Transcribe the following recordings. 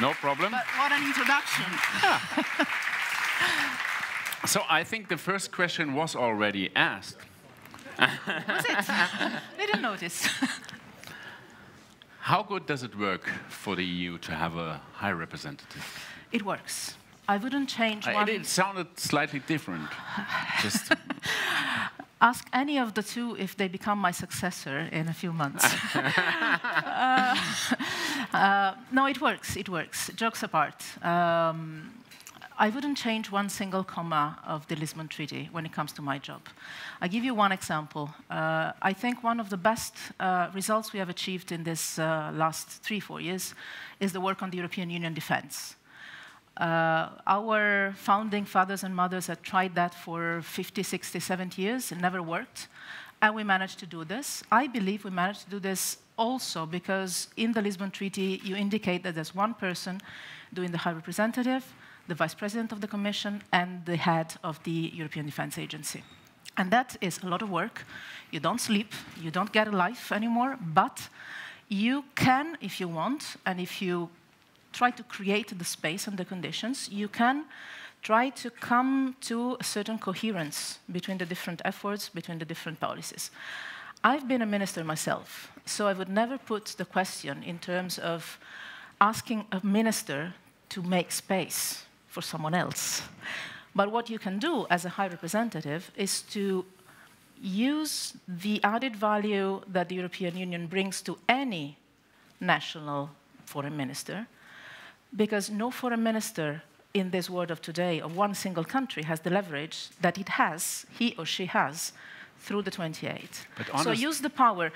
No problem. But what an introduction. So I think the first question was already asked. Was it? They didn't notice. How good does it work for the EU to have a high representative? it works. I wouldn't change Uh, one. It, it sounded slightly different. Just Ask any of the two if they become my successor in a few months. Uh, uh, no, it works. It works. Jokes apart. Um, I wouldn't change one single comma of the Lisbon Treaty when it comes to my job. I give you one example. Uh, I think one of the best uh, results we have achieved in this uh, last three, four years is the work on the European Union defense. Uh, our founding fathers and mothers had tried that for 50, 60, 70 years. It never worked. And we managed to do this. I believe we managed to do this also because in the Lisbon Treaty, you indicate that there's one person doing the High Representative, the Vice President of the Commission, and the head of the European Defense Agency. And that is a lot of work. You don't sleep, you don't get a life anymore, but you can, if you want, and if you try to create the space and the conditions, you can try to come to a certain coherence between the different efforts, between the different policies. I've been a minister myself, so I would never put the question in terms of asking a minister to make space for someone else. But what you can do as a high representative is to use the added value that the European Union brings to any national foreign minister, because no foreign minister in this world of today of one single country has the leverage that it has, he or she has, through the 28. But so use the power.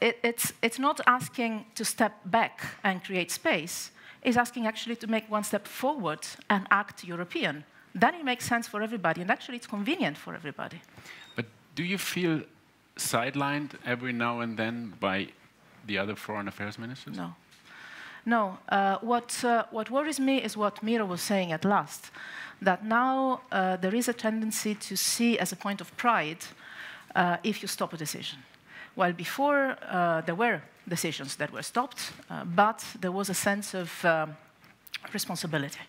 It, it's, it's not asking to step back and create space, it's asking actually to make one step forward and act European. Then it makes sense for everybody, and actually it's convenient for everybody. But do you feel sidelined every now and then by the other foreign affairs ministers? No. No. Uh, what, uh, what worries me is what Mira was saying at last that now uh, there is a tendency to see as a point of pride uh, if you stop a decision. While before uh, there were decisions that were stopped, uh, but there was a sense of um, responsibility.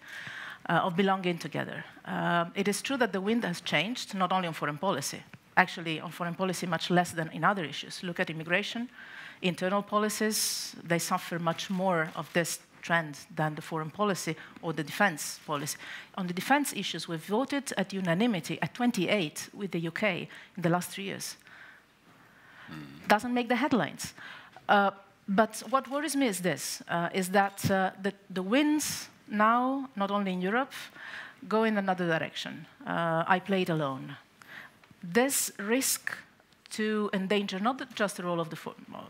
Of belonging together. Um, it is true that the wind has changed, not only on foreign policy, actually, on foreign policy, much less than in other issues. Look at immigration, internal policies, they suffer much more of this trend than the foreign policy or the defense policy. On the defense issues, we voted at unanimity at 28 with the UK in the last three years. Doesn't make the headlines. Uh, but what worries me is this, uh, is that uh, the, the winds now, not only in Europe, go in another direction. Uh, I played alone. This risk to endanger not just the role of the,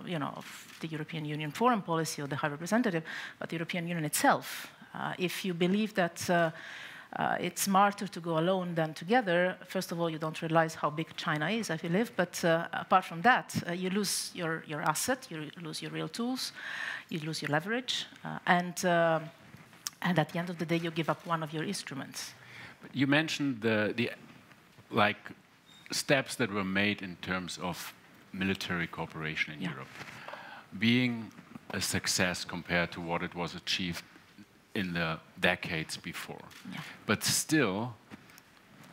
you know, of the European Union foreign policy or the High Representative, but the European Union itself. Uh, if you believe that uh, uh, it's smarter to go alone than together, first of all, you don't realize how big China is, I believe. But uh, apart from that, uh, you lose your, your asset, you lose your real tools, you lose your leverage, uh, and, and at the end of the day, you give up one of your instruments. You mentioned the, the like steps that were made in terms of military cooperation in Yeah. Europe being a success compared to what it was achieved in the decades before. Yeah. But still,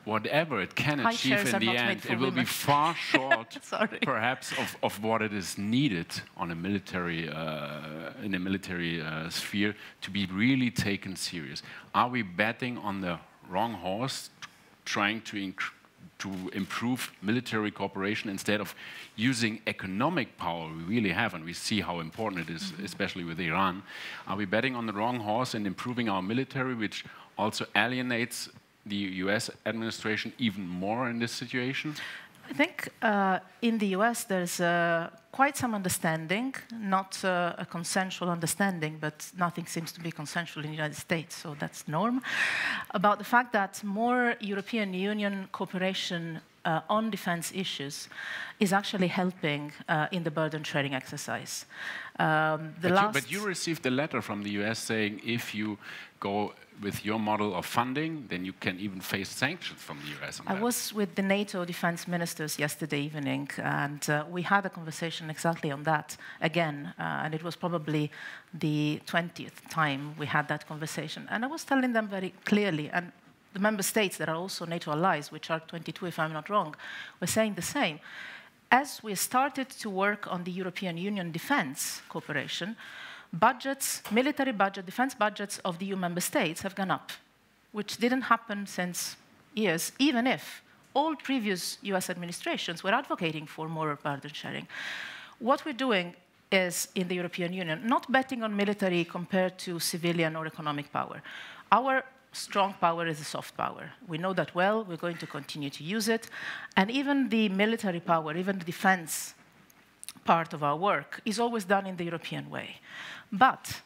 whatever it can High achieve in the end, it will be far short, perhaps, of, of what it is needed on a military uh, in a military uh, sphere to be really taken serious. Are we betting on the wrong horse, trying to to improve military cooperation instead of using economic power we really have, and we see how important it is, mm-hmm. especially with Iran. Are we betting on the wrong horse and improving our military, which also alienates the US administration even more in this situation? I think uh, in the US there's uh, quite some understanding, not uh, a consensual understanding, but nothing seems to be consensual in the United States, so that's norm, about the fact that more European Union cooperation uh, on defense issues is actually helping uh, in the burden sharing exercise. Um, but, you, but, you, received a letter from the US saying if you go with your model of funding, then you can even face sanctions from the US. I that. was with the NATO defense ministers yesterday evening, and uh, we had a conversation exactly on that again, uh, and it was probably the 20th time we had that conversation. And I was telling them very clearly, and the member states that are also NATO allies, which are 22 if I'm not wrong, were saying the same. As we started to work on the European Union defense cooperation, budgets, military budget, defense budgets of the EU member states have gone up, which didn't happen since years, even if all previous US administrations were advocating for more burden sharing. What we're doing is, in the European Union, not betting on military compared to civilian or economic power. Our strong power is a soft power. We know that well, we're going to continue to use it. And even the military power, even the defense part of our work, is always done in the European way. But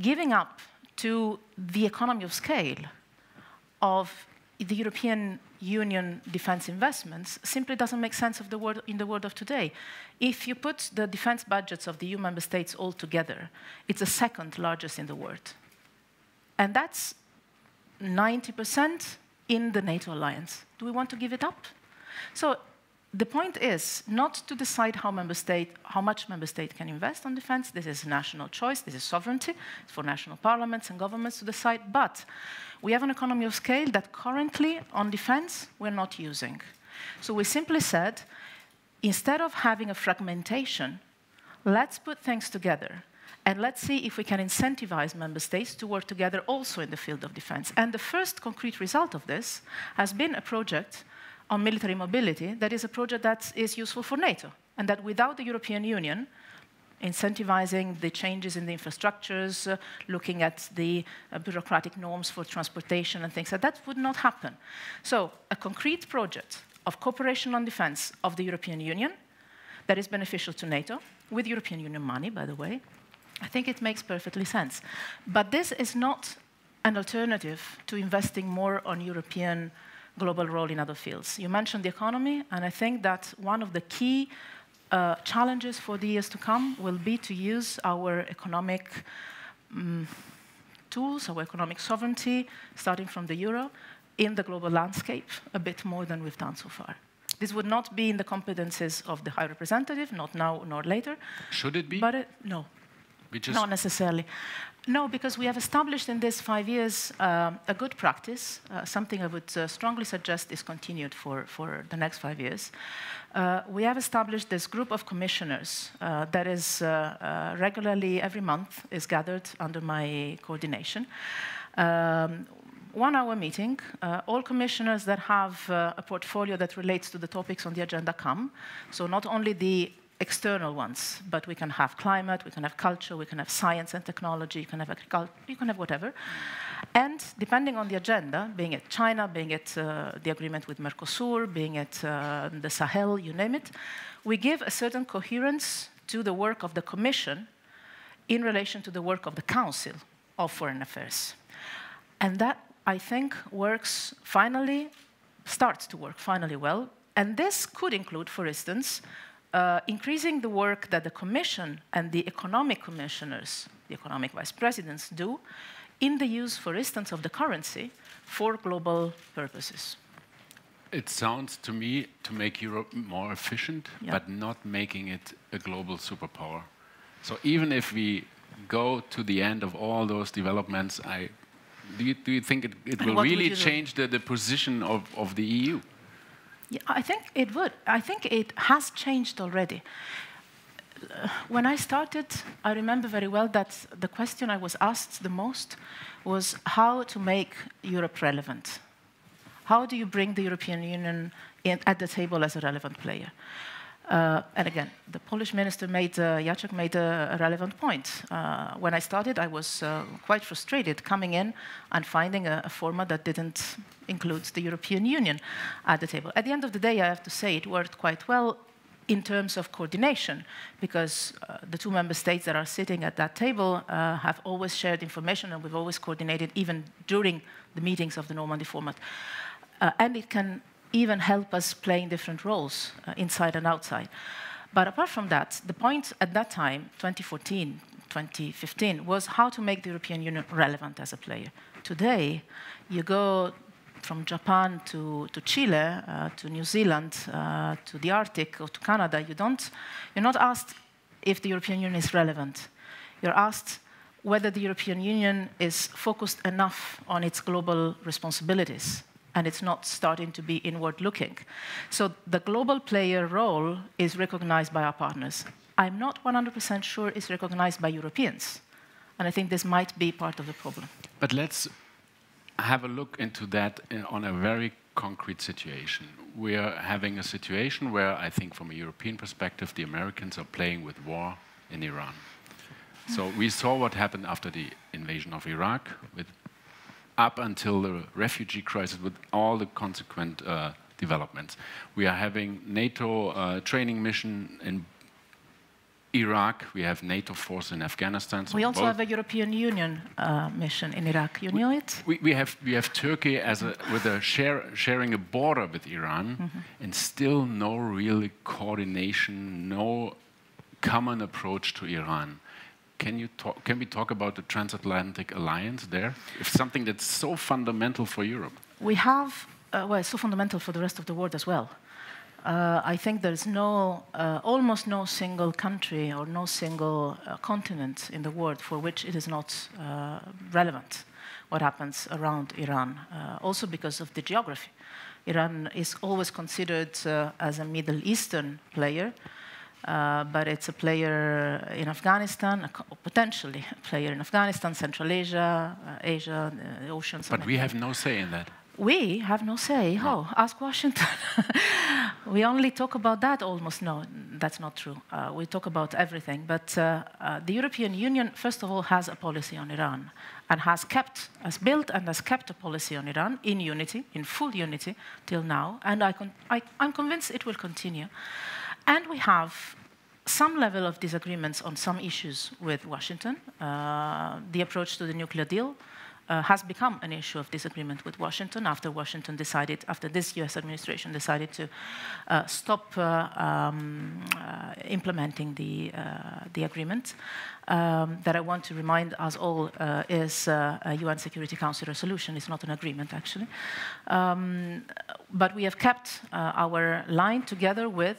giving up to the economy of scale of the European Union defense investments simply doesn't make sense of the world, in the world of today. If you put the defense budgets of the EU member states all together, it's the second largest in the world. And that's 90% in the NATO alliance. Do we want to give it up? So the point is not to decide how, member state, how much member state can invest on defense. This is national choice. This is sovereignty. It's for national parliaments and governments to decide. But we have an economy of scale that currently on defense we're not using. So we simply said, instead of having a fragmentation, let's put things together. And let's see if we can incentivize member states to work together also in the field of defense. And the first concrete result of this has been a project on military mobility that is a project that is useful for NATO, and that without the European Union, incentivizing the changes in the infrastructures, uh, looking at the uh, bureaucratic norms for transportation and things like that, would not happen. So, a concrete project of cooperation on defense of the European Union that is beneficial to NATO, with European Union money, by the way, I think it makes perfectly sense. But this is not an alternative to investing more on European global role in other fields. You mentioned the economy, and I think that one of the key uh, challenges for the years to come will be to use our economic um, tools, our economic sovereignty, starting from the euro, in the global landscape a bit more than we've done so far. This would not be in the competences of the High Representative, not now nor later. Should it be? But it, no, not necessarily. No, because we have established in these five years uh, a good practice, uh, something I would uh, strongly suggest is continued for, for the next five years. Uh, we have established this group of commissioners uh, that is uh, regularly, every month, is gathered under my coordination. Um, one hour meeting, all commissioners that have a portfolio that relates to the topics on the agenda come. So not only the external ones, but we can have climate, we can have culture, we can have science and technology, you can have agriculture, you can have whatever. And depending on the agenda, being it China, being it uh, the agreement with Mercosur, being it uh, the Sahel, you name it, we give a certain coherence to the work of the Commission in relation to the work of the Council of Foreign Affairs. And that, I think, works finally, starts to work finally well. And this could include, for instance, uh, increasing the work that the Commission and the economic commissioners, the economic vice presidents, do in the use, for instance, of the currency for global purposes. It sounds to me to make Europe more efficient, yeah. but not making it a global superpower. So even if we go to the end of all those developments, I, do, you, do you think it, it will really change the, the position of, of the EU? Yeah, I think it would. I think it has changed already. When I started, I remember very well that the question I was asked the most was how to make Europe relevant. How do you bring the European Union in, at the table as a relevant player? Uh, and again, the Polish minister made, uh, Jacek made a, relevant point. Uh, when I started, I was uh, quite frustrated coming in and finding a, a, format that didn't include the European Union at the table. At the end of the day, I have to say it worked quite well in terms of coordination, because uh, the two member states that are sitting at that table uh, have always shared information and we've always coordinated even during the meetings of the Normandy format. and it can even help us playing different roles uh, inside and outside. But apart from that, the point at that time, 2014, 2015, was how to make the European Union relevant as a player. Today, you go from Japan to, to Chile, uh, to New Zealand, uh, to the Arctic, or to Canada, you don't, you're not asked if the European Union is relevant. You're asked whether the European Union is focused enough on its global responsibilities and it's not starting to be inward looking. So the global player role is recognized by our partners. I'm not 100% sure it's recognized by Europeans. And I think this might be part of the problem. But let's have a look into that on a very concrete situation. We are having a situation where I think from a European perspective, the Americans are playing with war in Iran. So we saw what happened after the invasion of Iraq, with up until the refugee crisis, with all the consequent uh, developments. We are having NATO uh, training mission in Iraq. We have NATO force in Afghanistan. So we also have a European Union uh, mission in Iraq. You we, knew it? We, we, have we have Turkey as a, with a share, sharing a border with Iran, mm -hmm. and still no real coordination, no common approach to Iran. Can, you talk, can we talk about the transatlantic alliance there? If something that's so fundamental for Europe. We have, uh, well, it's so fundamental for the rest of the world as well. Uh, I think there's no, uh, almost no single country or no single uh, continent in the world for which it is not uh, relevant what happens around Iran, uh, also because of the geography. Iran is always considered as a Middle Eastern player, but it's a player in Afghanistan, potentially a player in Afghanistan, Central Asia, Asia, the oceans. But we have no say in that we have no say. Oh, ask Washington. we only talk about that almost. No, that's not true. Uh, we talk about everything. But uh, uh, the European Union, first of all, has a policy on Iran and has kept, has built and has kept a policy on Iran in unity, in full unity, till now. And I I, I'm convinced it will continue. And we have some level of disagreements on some issues with Washington, uh, the approach to the nuclear deal, uh, has become an issue of disagreement with Washington after Washington decided, after this US administration decided to uh, stop uh, um, uh, implementing the, uh, the agreement. Um, that I want to remind us all is a UN Security Council resolution. It's not an agreement, actually. Um, but we have kept our line together with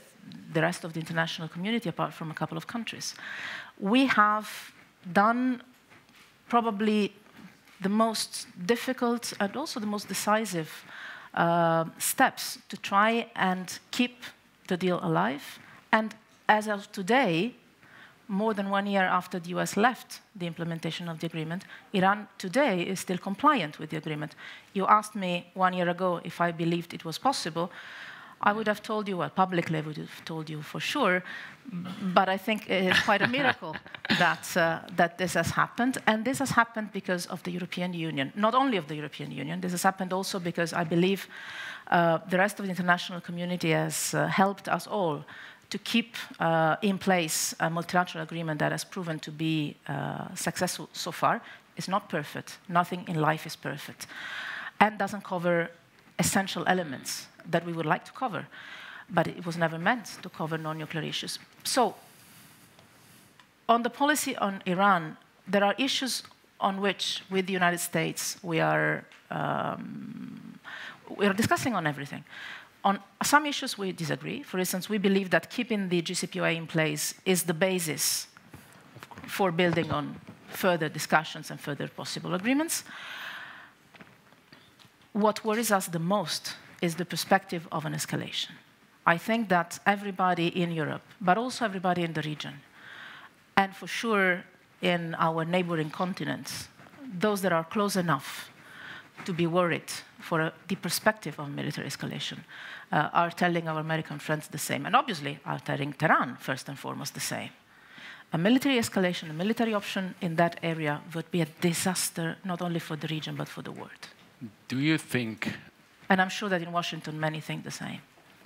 the rest of the international community, apart from a couple of countries. We have done probably the most difficult and also the most decisive uh, steps to try and keep the deal alive. And as of today, more than one year after the US left the implementation of the agreement, Iran today is still compliant with the agreement. You asked me one year ago if I believed it was possible. I would have told you, well, publicly I would have told you for sure, but I think it's quite a miracle that, uh, that this has happened. And this has happened because of the European Union, not only of the European Union, this has happened also because I believe uh, the rest of the international community has uh, helped us all to keep uh, in place a multilateral agreement that has proven to be uh, successful so far. It's not perfect, nothing in life is perfect, and doesn't cover essential elements that we would like to cover, but it was never meant to cover non-nuclear issues. So, on the policy on Iran, there are issues on which, with the United States, we are um, we are discussing on everything. On some issues, we disagree. For instance, we believe that keeping the JCPOA in place is the basis for building on further discussions and further possible agreements. What worries us the most is the perspective of an escalation. I think that everybody in Europe, but also everybody in the region, and for sure in our neighboring continents, those that are close enough to be worried for a, the perspective of military escalation, uh, are telling our American friends the same, and obviously are telling Tehran first and foremost the same. A military escalation, a military option in that area would be a disaster not only for the region but for the world. Do you think and I'm sure that in Washington, many think the same.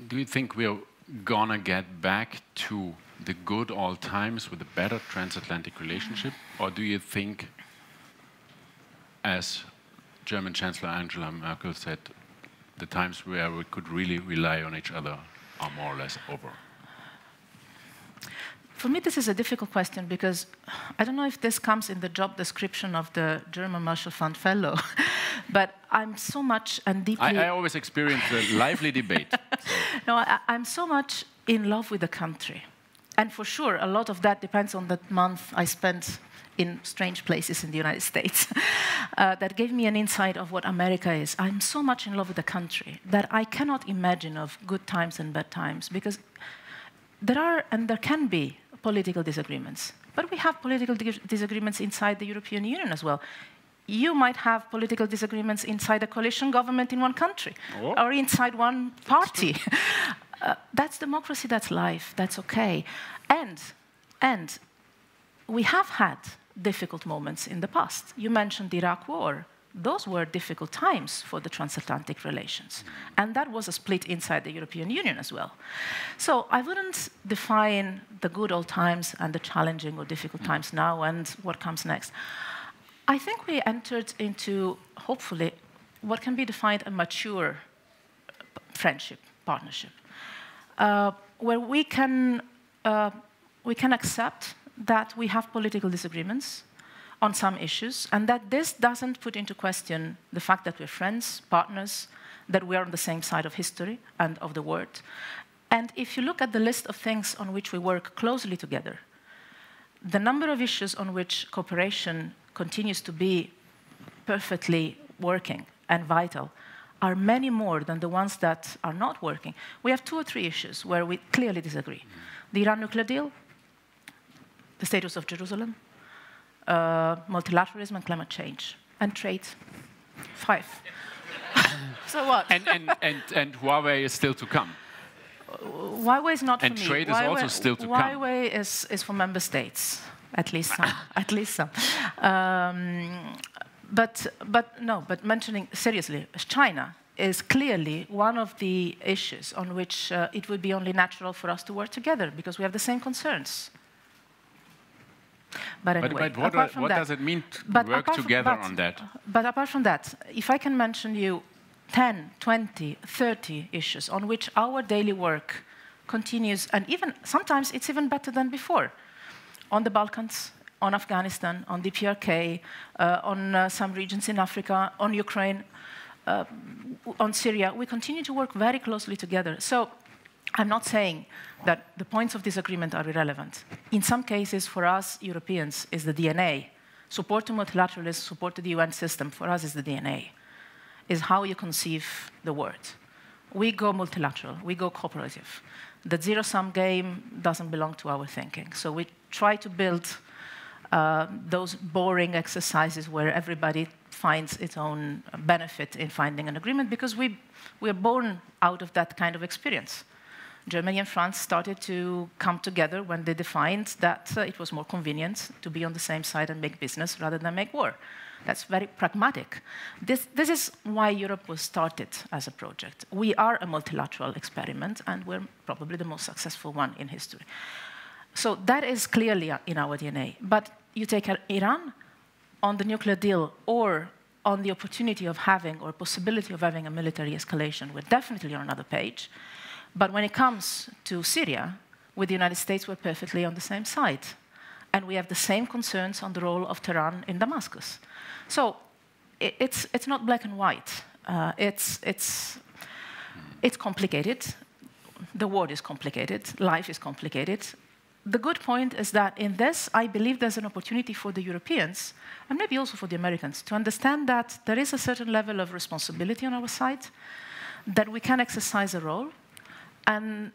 Do you think we're going to get back to the good old times with a better transatlantic relationship? Or do you think, as German Chancellor Angela Merkel said the times where we could really rely on each other are more or less over? For me, this is a difficult question because I don't know if this comes in the job description of the German Marshall Fund Fellow, but I'm so much and deeply. I, I always experience a lively debate. So. No, I, I'm so much in love with the country. And for sure, a lot of that depends on that month I spent in strange places in the United States. uh, that gave me an insight of what America is. I'm so much in love with the country that I cannot imagine of good times and bad times because there are and there can be political disagreements. But we have political disagreements inside the European Union as well. You might have political disagreements inside a coalition government in one country oh. or inside one party. uh, that's democracy, that's life, that's okay. And, and we have had difficult moments in the past. You mentioned the Iraq War those were difficult times for the transatlantic relations. And that was a split inside the European Union as well. So I wouldn't define the good old times and the challenging or difficult times now and what comes next. I think we entered into, hopefully, what can be defined a mature friendship, partnership, uh, where we can, uh, we can accept that we have political disagreements, on some issues, and that this doesn't put into question the fact that we're friends, partners, that we're on the same side of history and of the world. And if you look at the list of things on which we work closely together, the number of issues on which cooperation continues to be perfectly working and vital are many more than the ones that are not working. We have two or three issues where we clearly disagree. The Iran nuclear deal, the status of Jerusalem, uh, multilateralism and climate change, and trade. Five. so what? And, and, and, and Huawei is still to come. Huawei is not and for me. trade is Huawei, also still to Huawei come. Huawei is, is for member states, at least some. at least some. Um, but, but no, but mentioning seriously, China is clearly one of the issues on which uh, it would be only natural for us to work together because we have the same concerns. But anyway, but, but what, what that, does it mean to work together from, on that? But apart from that, if I can mention you 10, 20, 30 issues on which our daily work continues, and even sometimes it's even better than before. On the Balkans, on Afghanistan, on the PRK, uh, on uh, some regions in Africa, on Ukraine, uh, on Syria, we continue to work very closely together. So I'm not saying that the points of disagreement are irrelevant. In some cases, for us Europeans, is the DNA. Support to multilateralism, support to the UN system, for us is the DNA, is how you conceive the world. We go multilateral, we go cooperative. The zero-sum game doesn't belong to our thinking. So we try to build uh, those boring exercises where everybody finds its own benefit in finding an agreement because we, we are born out of that kind of experience. Germany and France started to come together when they defined that uh, it was more convenient to be on the same side and make business rather than make war. That's very pragmatic. This, this is why Europe was started as a project. We are a multilateral experiment, and we're probably the most successful one in history. So that is clearly in our DNA. But you take Iran on the nuclear deal or on the opportunity of having or possibility of having a military escalation, we're definitely on another page. But when it comes to Syria, with the United States, we're perfectly on the same side. And we have the same concerns on the role of Tehran in Damascus. So it's, it's not black and white. Uh, it's, it's, it's complicated. The world is complicated. Life is complicated. The good point is that in this, I believe there's an opportunity for the Europeans, and maybe also for the Americans, to understand that there is a certain level of responsibility on our side, that we can exercise a role, and,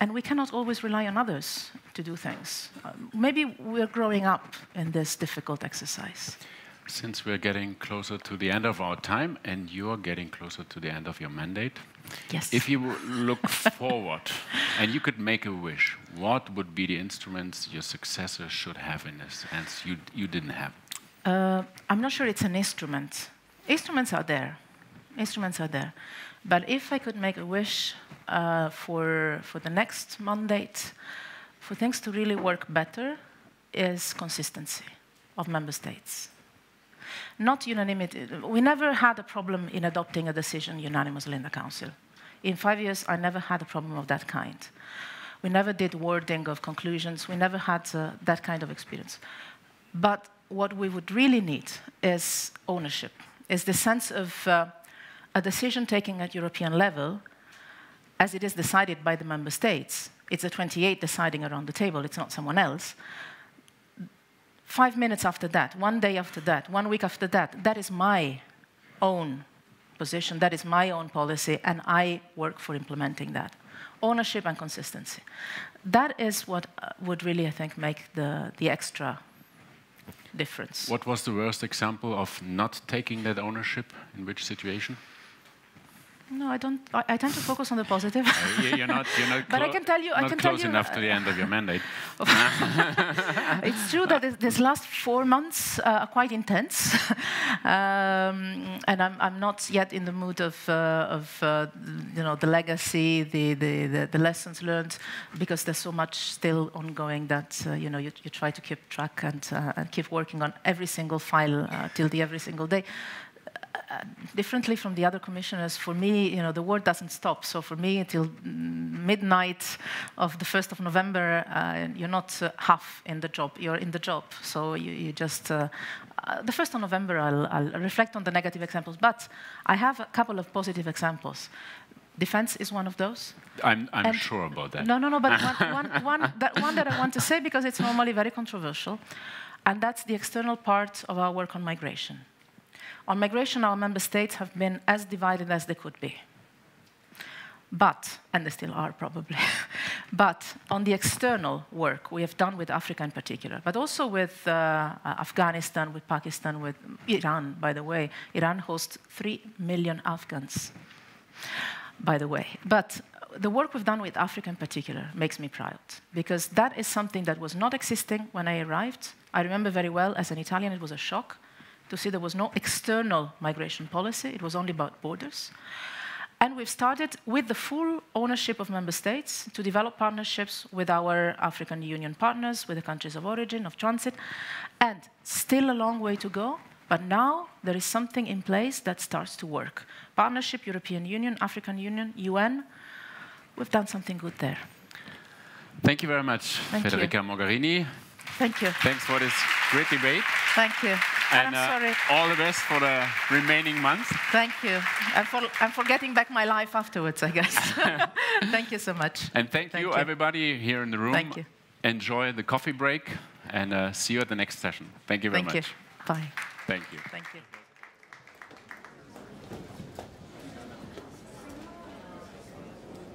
and we cannot always rely on others to do things. Uh, maybe we're growing up in this difficult exercise. Since we're getting closer to the end of our time and you're getting closer to the end of your mandate, yes. if you look forward and you could make a wish, what would be the instruments your successor should have in this and you, you didn't have? Uh, I'm not sure it's an instrument. Instruments are there. Instruments are there. But if I could make a wish uh, for, for the next mandate, for things to really work better, is consistency of member states. Not unanimity. We never had a problem in adopting a decision unanimously in the Council. In five years, I never had a problem of that kind. We never did wording of conclusions. We never had uh, that kind of experience. But what we would really need is ownership, is the sense of uh, a decision taking at European level as it is decided by the member states. It's the 28 deciding around the table, it's not someone else. Five minutes after that, one day after that, one week after that, that is my own position, that is my own policy, and I work for implementing that. Ownership and consistency. That is what uh, would really, I think, make the, the extra difference. What was the worst example of not taking that ownership? In which situation? No, I don't. I, I, tend to focus on the positive. Uh, you're not. You're not. but I can tell you. Not I can close tell you, enough to the end of your mandate. it's true that this, this last four months uh, are quite intense, um, and I'm, I'm, not yet in the mood of, uh, of uh, you know, the legacy, the, the, the, the, lessons learned, because there's so much still ongoing that uh, you know you, you, try to keep track and, uh, and keep working on every single file till the every single day. Uh, differently from the other commissioners, for me, you know, the work doesn't stop. So for me, until midnight of the 1st of November, uh, you're not uh, half in the job, you're in the job. So you, you just, uh, uh the 1st of November, I'll, I'll, reflect on the negative examples, but I have a couple of positive examples. Defense is one of those. I'm, I'm sure about that. No, no, no, but one, one, one, that, one that I want to say because it's normally very controversial, and that's the external part of our work on migration. On migration, our member states have been as divided as they could be. But, and they still are probably, but on the external work we have done with Africa in particular, but also with uh, Afghanistan, with Pakistan, with Iran, by the way. Iran hosts 3 million Afghans, by the way. But the work we've done with Africa in particular makes me proud, because that is something that was not existing when I arrived. I remember very well, as an Italian, it was a shock to see there was no external migration policy, it was only about borders. And we've started with the full ownership of member states to develop partnerships with our African Union partners, with the countries of origin, of transit, and still a long way to go. But now there is something in place that starts to work. Partnership, European Union, African Union, UN, we've done something good there. Thank you very much, Thank Federica you. Mogherini. Thank you. Thanks for this great debate. Thank you. And, uh, sorry. all the best for the remaining months. Thank you. And for, and for getting back my life afterwards, I guess. thank you so much. And thank, thank you, you, everybody here in the room. Thank you. Enjoy the coffee break and uh, see you at the next session. Thank you very thank much. Thank you. Bye. Thank you. Thank you.